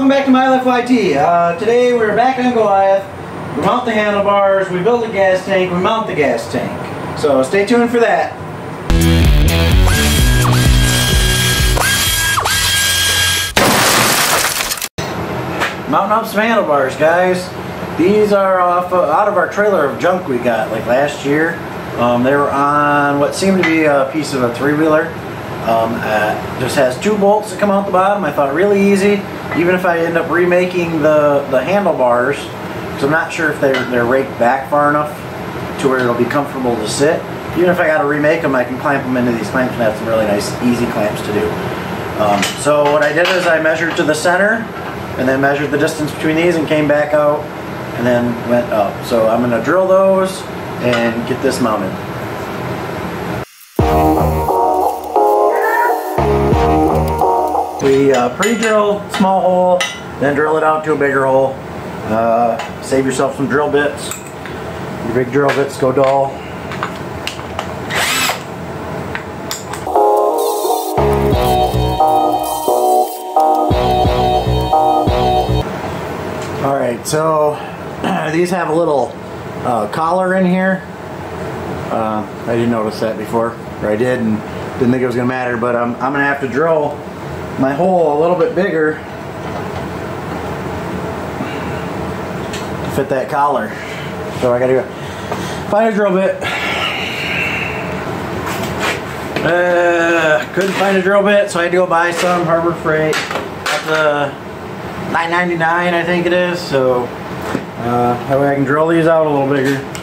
welcome back to My Life YT. Uh, today we're back on Goliath. We mount the handlebars, we build a gas tank, we mount the gas tank. So stay tuned for that. Mounting up some handlebars, guys. These are off uh, out of our trailer of junk we got like last year. Um, they were on what seemed to be a piece of a three-wheeler. Um, uh, just has two bolts that come out the bottom. I thought really easy. Even if I end up remaking the, the handlebars, because I'm not sure if they're, they're raked back far enough to where it'll be comfortable to sit. Even if I got to remake them, I can clamp them into these clamps and have some really nice, easy clamps to do. Um, so what I did is I measured to the center and then measured the distance between these and came back out and then went up. So I'm going to drill those and get this mounted. We uh, pre-drill small hole, then drill it out to a bigger hole. Uh, save yourself some drill bits. Your big drill bits go dull. Alright, so these have a little uh, collar in here. Uh, I didn't notice that before, or I did and didn't think it was going to matter, but I'm, I'm going to have to drill my hole a little bit bigger to fit that collar. So I got to go find a drill bit. Uh, couldn't find a drill bit, so I had to go buy some Harbor Freight at the 9.99 I think it is. So uh, that way I can drill these out a little bigger.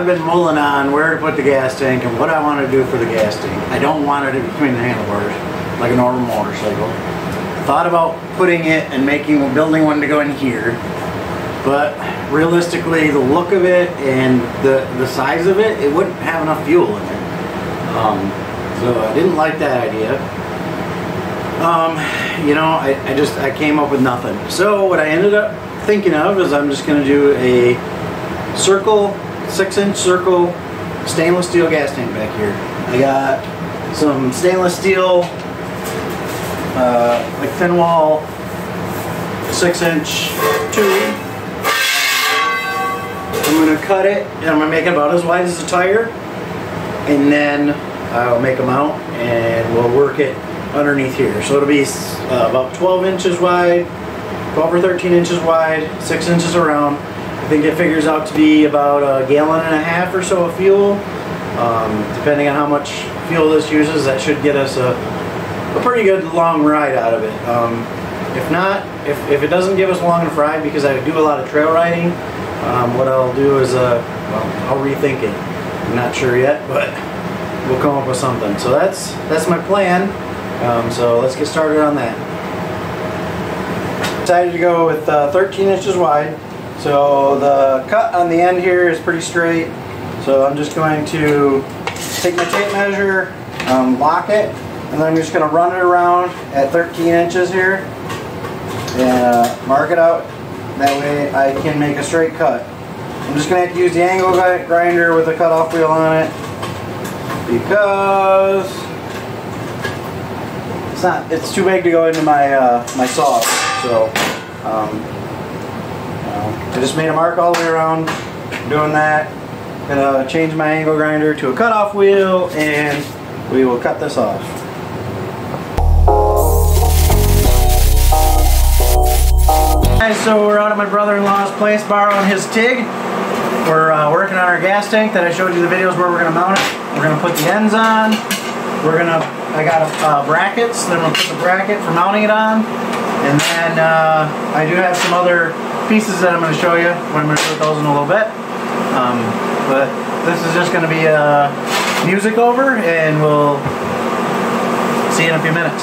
I've been mulling on where to put the gas tank and what I want to do for the gas tank. I don't want it between the handlebars like a normal motorcycle. Thought about putting it and making building one to go in here, but realistically, the look of it and the the size of it, it wouldn't have enough fuel in it. Um, so I didn't like that idea. Um, you know, I, I just I came up with nothing. So what I ended up thinking of is I'm just going to do a circle six inch circle stainless steel gas tank back here. I got some stainless steel, uh, like thin wall, six inch tube. I'm gonna cut it and I'm gonna make it about as wide as a tire. And then I'll make a mount and we'll work it underneath here. So it'll be uh, about 12 inches wide, 12 or 13 inches wide, six inches around think it figures out to be about a gallon and a half or so of fuel. Um, depending on how much fuel this uses, that should get us a, a pretty good long ride out of it. Um, if not, if, if it doesn't give us long enough ride because I do a lot of trail riding, um, what I'll do is, uh, well, I'll rethink it. I'm not sure yet, but we'll come up with something. So that's that's my plan. Um, so let's get started on that. Decided to go with uh, 13 inches wide. So the cut on the end here is pretty straight. So I'm just going to take my tape measure, um, lock it, and then I'm just going to run it around at 13 inches here and uh, mark it out. That way I can make a straight cut. I'm just going to have to use the angle grinder with a cutoff wheel on it because it's not it's too big to go into my uh, my saw. So um, I just made a mark all the way around doing that. Gonna change my angle grinder to a cutoff wheel and we will cut this off. Guys, so we're out at my brother-in-law's place borrowing his TIG. We're uh, working on our gas tank that I showed you the videos where we're gonna mount it. We're gonna put the ends on. We're gonna, I got uh, brackets, then we'll put the bracket for mounting it on. And then uh, I do have some other pieces that I'm going to show you. We're going to show those in a little bit. Um, but this is just going to be a music over, and we'll see you in a few minutes.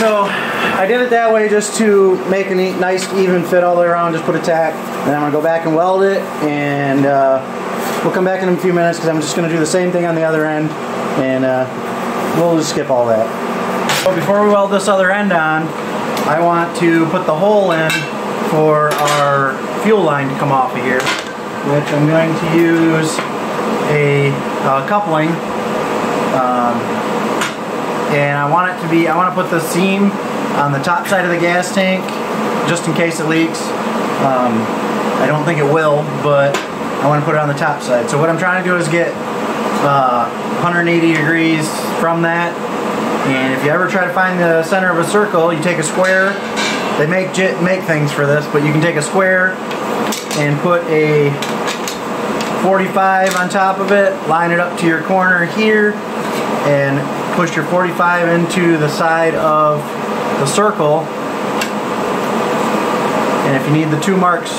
so I did it that way just to make a neat, nice even fit all the way around, just put a tack. Then I'm gonna go back and weld it and uh, we'll come back in a few minutes because I'm just gonna do the same thing on the other end and uh, we'll just skip all that. But before we weld this other end on, I want to put the hole in for our fuel line to come off of here, which I'm going to use a uh, coupling. Um, and I want it to be, I want to put the seam on the top side of the gas tank just in case it leaks. Um, I don't think it will, but I want to put it on the top side. So what I'm trying to do is get uh, 180 degrees from that. And if you ever try to find the center of a circle, you take a square. They make make things for this, but you can take a square and put a 45 on top of it, line it up to your corner here, and push your 45 into the side of the circle. And if you need the two marks,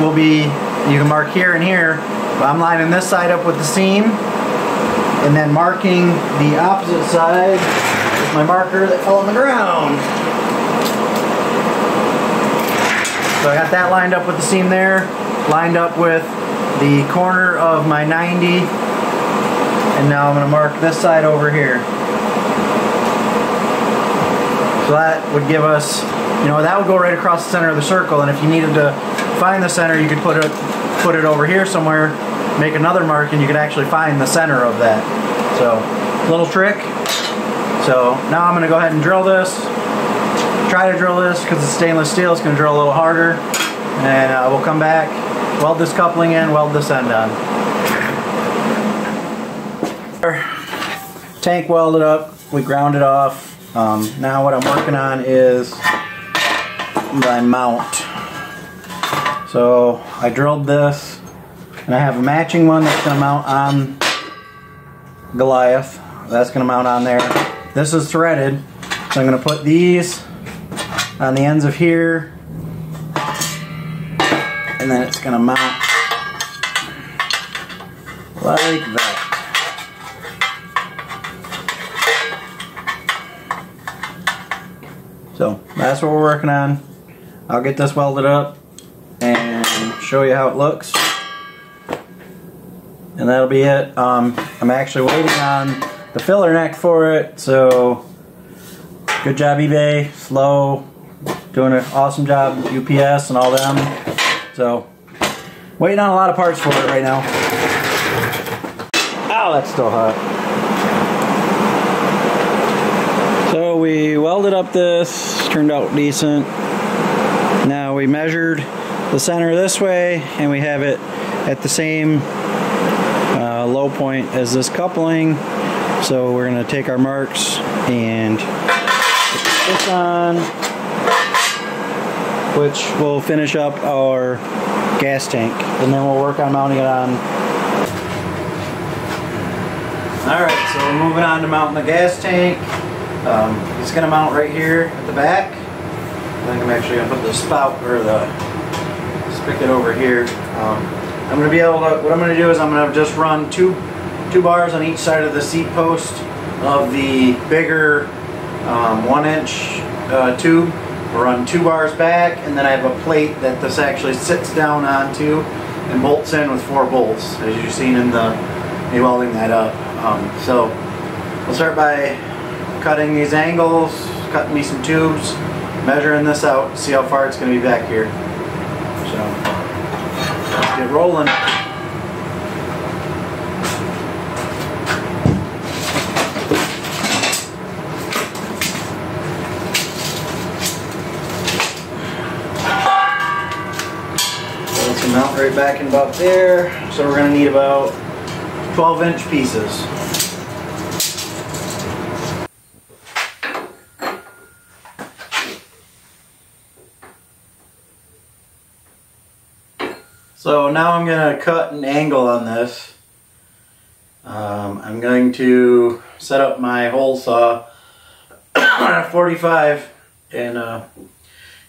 will be, you can mark here and here. I'm lining this side up with the seam and then marking the opposite side with my marker that fell on the ground. So I got that lined up with the seam there, lined up with the corner of my 90, and now I'm to mark this side over here. So that would give us, you know, that would go right across the center of the circle. And if you needed to find the center, you could put it, put it over here somewhere, make another mark, and you could actually find the center of that. So, little trick. So now I'm going to go ahead and drill this. Try to drill this because it's stainless steel. It's going to drill a little harder. And uh, we'll come back, weld this coupling in, weld this end on. Tank welded up. We ground it off. Um, now what I'm working on is my mount. So I drilled this and I have a matching one that's going to mount on Goliath. That's going to mount on there. This is threaded. So I'm going to put these on the ends of here and then it's going to mount like that. So that's what we're working on. I'll get this welded up and show you how it looks. And that'll be it. Um, I'm actually waiting on the filler neck for it, so good job eBay, slow, doing an awesome job UPS and all them. So waiting on a lot of parts for it right now. Oh, that's still hot. So we welded up this, turned out decent. Now we measured the center this way and we have it at the same uh, low point as this coupling. So we're going to take our marks and put this on, which will finish up our gas tank. And then we'll work on mounting it on. Alright, so we're moving on to mounting the gas tank. Um, it's going to mount right here at the back. I think I'm actually going to put the spout or the spigot over here. Um, I'm going to be able to, what I'm going to do is I'm going to just run two, two bars on each side of the seat post of the bigger um, one inch uh, tube. I'll run two bars back and then I have a plate that this actually sits down onto and bolts in with four bolts as you've seen in the me welding that up. Um, so we'll start by cutting these angles, cutting me some tubes, measuring this out, see how far it's going to be back here. So, let's get rolling. Mount right back in about there. So we're going to need about 12 inch pieces. So now I'm going to cut an angle on this. Um, I'm going to set up my hole saw at 45 and uh,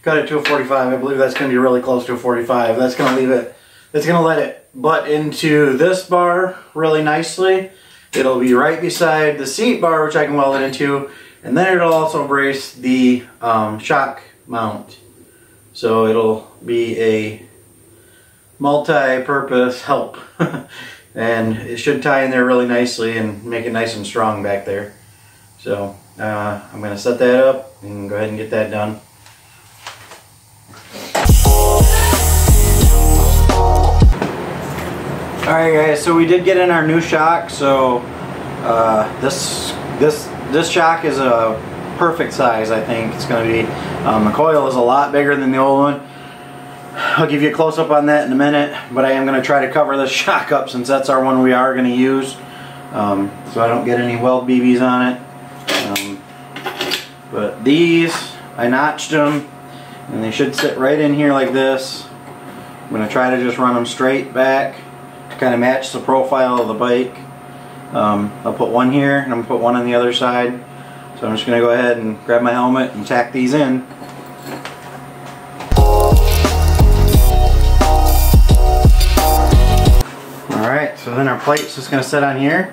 cut it to a 45. I believe that's going to be really close to a 45. That's going to leave it, it's going to let it butt into this bar really nicely. It'll be right beside the seat bar, which I can weld it into, and then it'll also brace the um, shock mount. So it'll be a multi-purpose help. and it should tie in there really nicely and make it nice and strong back there. So uh, I'm going to set that up and go ahead and get that done. Alright guys, so we did get in our new shock, so uh, this this this shock is a perfect size I think it's going to be. Um, the coil is a lot bigger than the old one. I'll give you a close up on that in a minute, but I am going to try to cover this shock up since that's our one we are going to use. Um, so I don't get any weld BBs on it. Um, but these, I notched them and they should sit right in here like this. I'm going to try to just run them straight back to kind of match the profile of the bike. Um, I'll put one here and I'm going to put one on the other side. So I'm just going to go ahead and grab my helmet and tack these in. Alright, so just going to sit on here.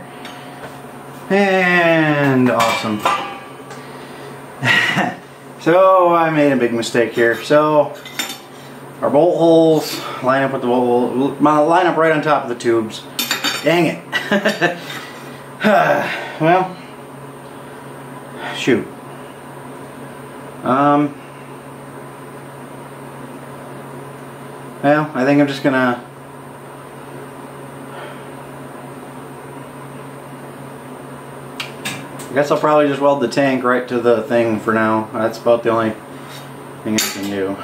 And awesome. so I made a big mistake here. So our bolt holes line up with the bolt hole, line up right on top of the tubes. Dang it. well, shoot. Um, well, I think I'm just gonna I guess I'll probably just weld the tank right to the thing for now. That's about the only thing I can do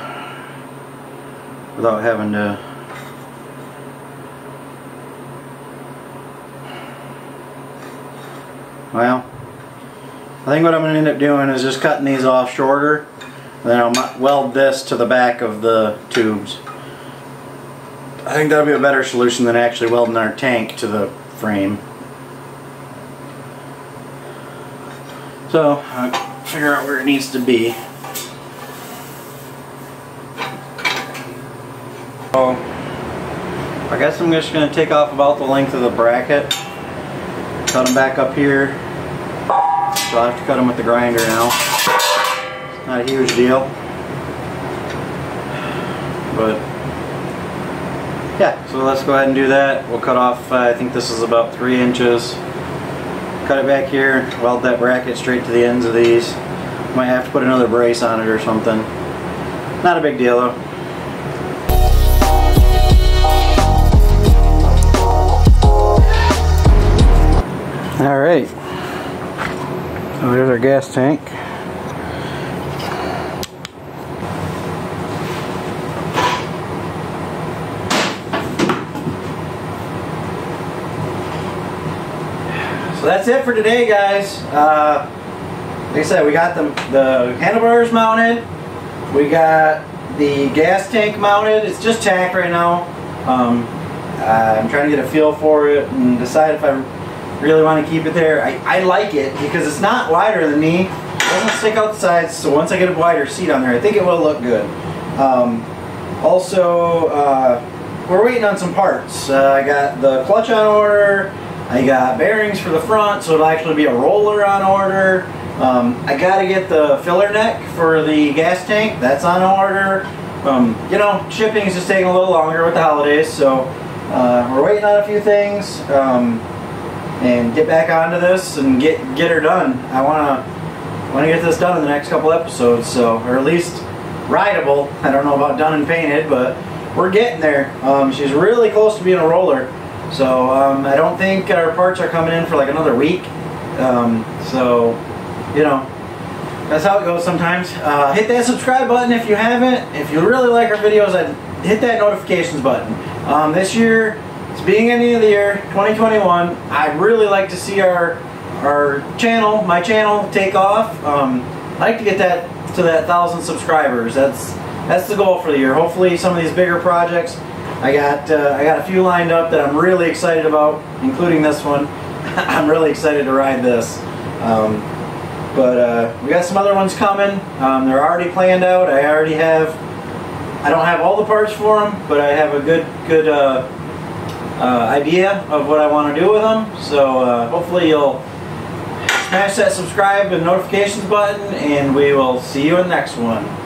without having to well I think what I'm going to end up doing is just cutting these off shorter then I'll weld this to the back of the tubes I think that'll be a better solution than actually welding our tank to the frame so I'll figure out where it needs to be So I guess I'm just going to take off about the length of the bracket, cut them back up here. So I have to cut them with the grinder now. It's not a huge deal. But yeah, so let's go ahead and do that. We'll cut off, uh, I think this is about three inches. Cut it back here, weld that bracket straight to the ends of these. Might have to put another brace on it or something. Not a big deal though. All right. So there's our gas tank. So that's it for today, guys. Uh, like I said, we got the, the handlebars mounted. We got the gas tank mounted. It's just tacked right now. Um, I'm trying to get a feel for it and decide if I really want to keep it there. I, I like it because it's not wider than me. It doesn't stick out the sides, so once I get a wider seat on there, I think it will look good. Um, also, uh, we're waiting on some parts. Uh, I got the clutch on order. I got bearings for the front, so it'll actually be a roller on order. Um, I got to get the filler neck for the gas tank. That's on order. Um, you know, shipping is just taking a little longer with the holidays, so uh, we're waiting on a few things. Um, and get back onto this and get get her done. I want to want to get this done in the next couple episodes, so or at least rideable. I don't know about done and painted, but we're getting there. Um, she's really close to being a roller, so um, I don't think our parts are coming in for like another week. Um, so you know. That's how it goes sometimes. Uh, hit that subscribe button if you haven't. If you really like our videos, I'd hit that notifications button. Um, this year, it's being the end of the year, 2021. I'd really like to see our our channel, my channel, take off. Um, I'd like to get that to that thousand subscribers. That's that's the goal for the year. Hopefully, some of these bigger projects. I got uh, I got a few lined up that I'm really excited about, including this one. I'm really excited to ride this. Um, but uh, we got some other ones coming. Um, they're already planned out. I already have. I don't have all the parts for them, but I have a good good. Uh, uh, idea of what I want to do with them. So uh, hopefully you'll smash that subscribe and notifications button and we will see you in the next one.